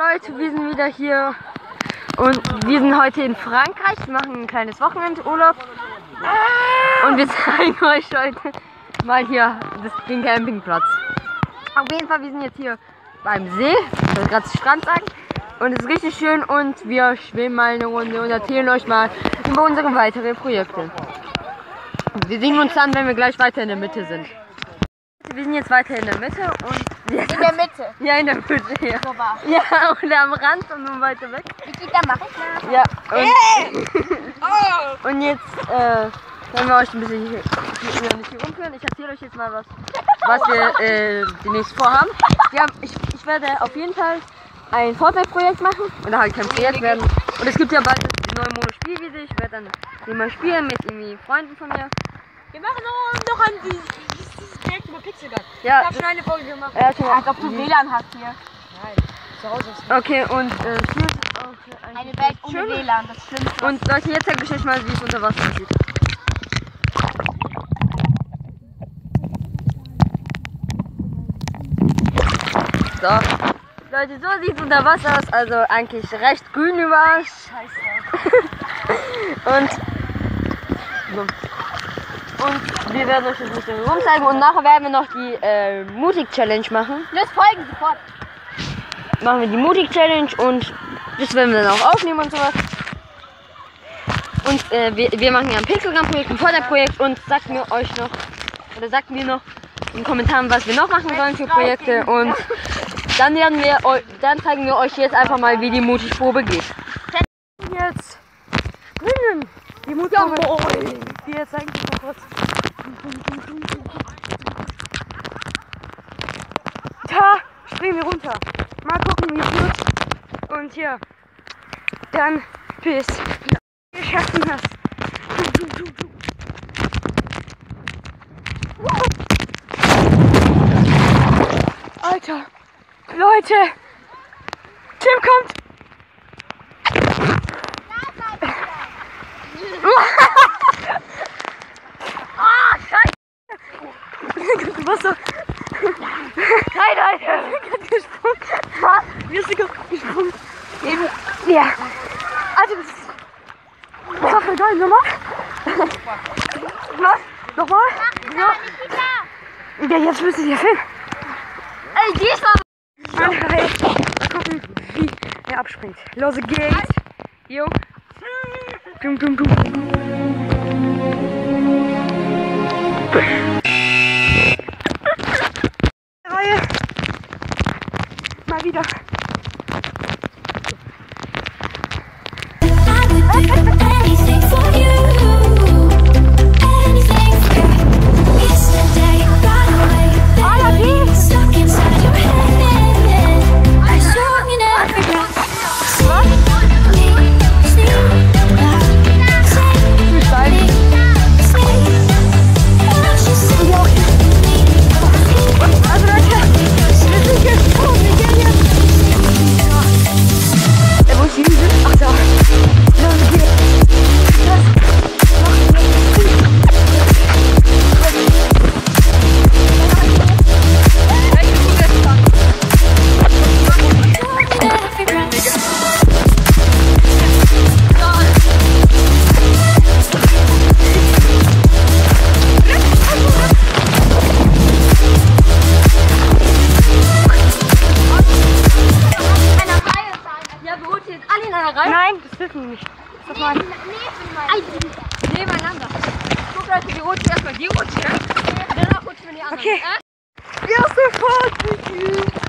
Leute, wir sind wieder hier und wir sind heute in Frankreich, wir machen ein kleines Wochenendurlaub und wir zeigen euch heute mal hier den Campingplatz. Auf jeden Fall, wir sind jetzt hier beim See, ich wollte gerade Strand sagen, und es ist richtig schön und wir schwimmen mal eine Runde und erzählen euch mal über unsere weiteren Projekte. Wir sehen uns dann, wenn wir gleich weiter in der Mitte sind. Wir sind jetzt weiter in der Mitte und jetzt In der Mitte. ja, in der Mitte, ja. So war. Ja, und am Rand und nun weiter weg. Nikita, mach ich mal. Ja, und, und jetzt äh, werden wir euch ein bisschen hier, hier, nicht hier rumführen. Ich erzähle euch jetzt mal was, was wir äh, demnächst vorhaben. Wir haben, ich, ich werde auf jeden Fall ein Fortnite-Projekt machen. Oder halt kein Projekt werden. Und es gibt ja bald das neue Mono-Spielwiese. Ich werde dann mal spielen mit irgendwie Freunden von mir. Wir machen noch, noch ein über Pixelgun. Ja, Ich hab schon eine Folge gemacht. ja, mal- Als ob du WLAN hast hier. Nein, zu Hause ist Okay, und äh, hier ist auch Eine eigentlich Welt ohne. WLAN, das Schlimmste. Und Leute, jetzt zeige ich euch mal, wie es unter Wasser aussieht. So. Leute, so sieht es unter Wasser aus. Also eigentlich recht grün überall. Scheiße. Und, so. Und wir werden euch das ein bisschen rumzeigen. Und nachher werden wir noch die äh, Mutig-Challenge machen. Los, folgen sofort. machen wir die Mutig-Challenge und das werden wir dann auch aufnehmen und sowas. Und äh, wir, wir machen ja ein Pixelgram-Projekt, ein Fortnite-Projekt und sagt mir euch noch, oder sagt mir noch in den Kommentaren, was wir noch machen sollen für Projekte und dann werden wir dann zeigen wir euch jetzt einfach mal, wie die Mutigprobe geht. Jetzt springen! Die Mutigprobe. Wir zeigen es mal kurz. Da springen wir runter. Mal gucken, wie es wird. Und hier. Dann bis wir schaffen das. Alter. Leute. Tim kommt. Ah, scheiße. Was so? Nein, Alter. Wir sind gerade gesprungen. Gerade gesprungen. Ja. Also, das ist. War voll geil. Nochmal. Was? Nochmal? Ja. Ja, jetzt müsst ihr hier filmen. Ey, diesmal. Alter, ey. Mal gucken, wie er abspringt. Los geht's. Jo. Dum, dum, dum. Holen jetzt alle in einer Reihe. Nein, das dürfen wir nicht. Das mal Nebeneinander. Guck Leute, wir rutschen erstmal die Rutsche. Danach rutschen wir die anderen. Okay. Äh? Erste Fahrt, Vicky.